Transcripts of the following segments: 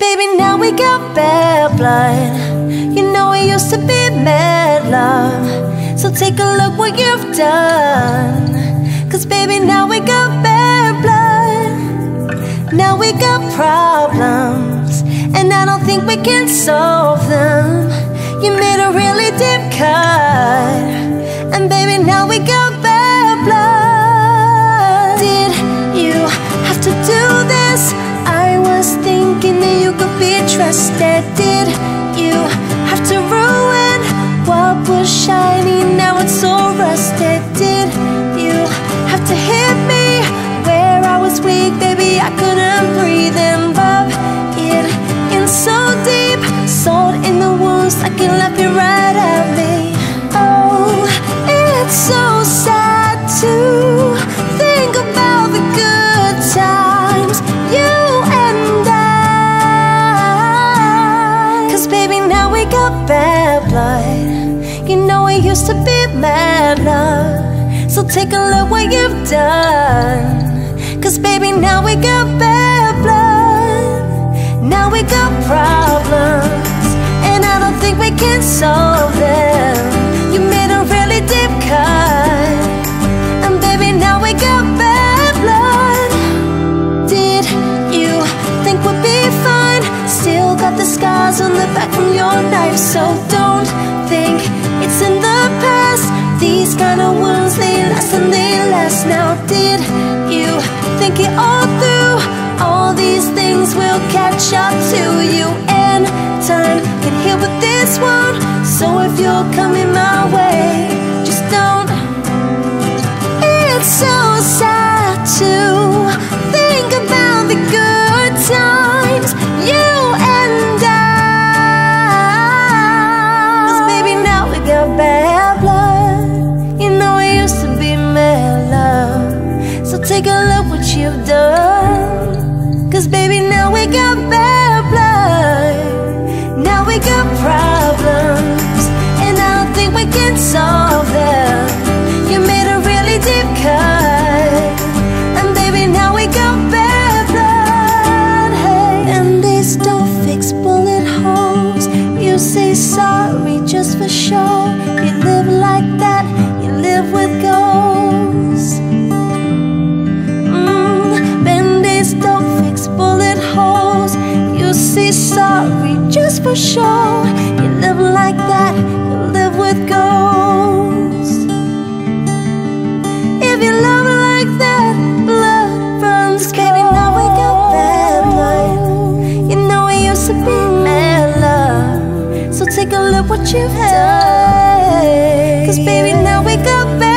baby, now we got bad blood. You know it used to be mad love. So take a look what you've done. Cause baby, now we got bad blood. Now we got problems. And I don't think we can solve them. You made a really deep cut. Be. Did you have to ruin what was shiny? Now it's so rusted. Did you have to hit me where I was weak? Baby, I couldn't breathe and rub it in so deep. Salt in the wounds, like you left it right at me. Oh, it's so sad mad love. So take a look what you've done. Cause baby, now we got bad blood. Now we got problems. And I don't think we can solve them. You made a really deep cut. And baby, now we got bad blood. Did you think we'd be fine? Still got the scars on the back from your knife. So don't Wounds, they last and they last. Now, did you think it all through? All these things will catch up to you. And time can heal with this one. So if you're coming my look what you've done. Cause baby, now we got bad blood. Now we got problems. And I don't think we can solve them. You made a really deep cut. And baby, now we got bad blood. Hey. And these don't fix bullet holes. You say sorry just for show. You live like that, you live with ghosts. Just for show. You live like that, you live with ghosts. If you love like that, blood runs baby. Now we got bad blood. You know it used to be mad love. So take a look what you've done. Cause baby, now we got bad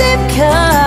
Deep cut.